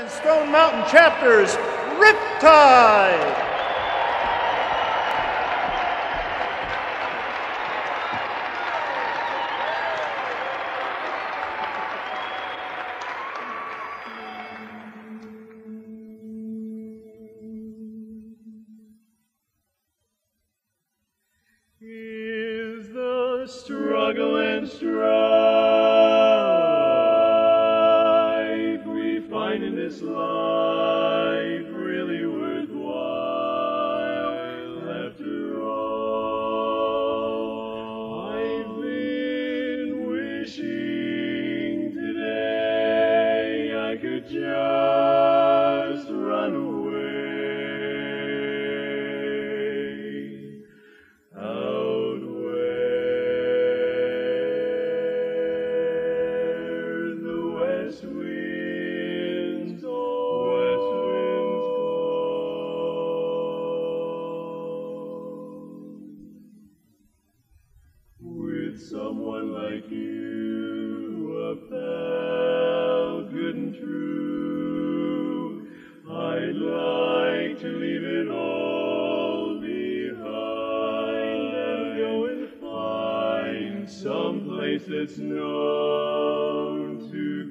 and Stone Mountain chapters, Riptide. Is the struggle and strife this life really worthwhile after all? I've been wishing today I could just someone like you, a pal good and true, I'd like to leave it all behind and go and find some place that's known to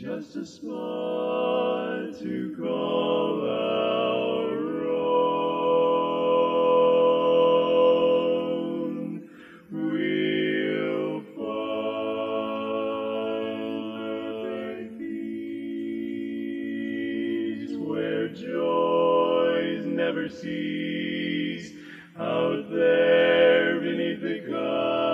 Just a spot to call our own. We'll find peace where joys never cease. Out there beneath the kindly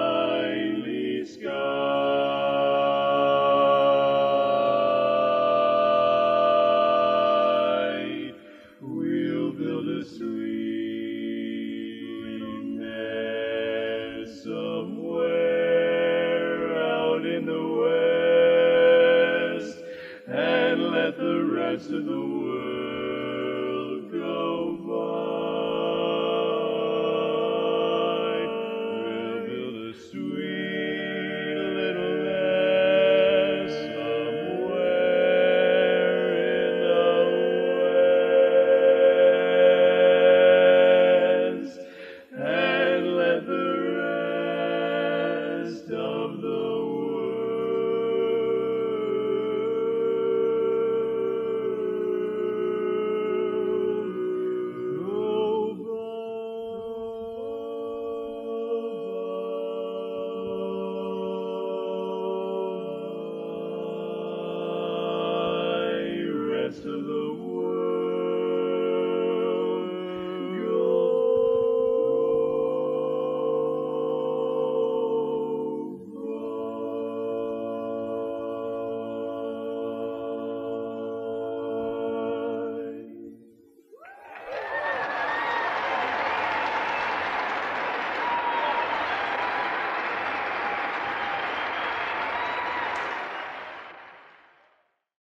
the rest of the world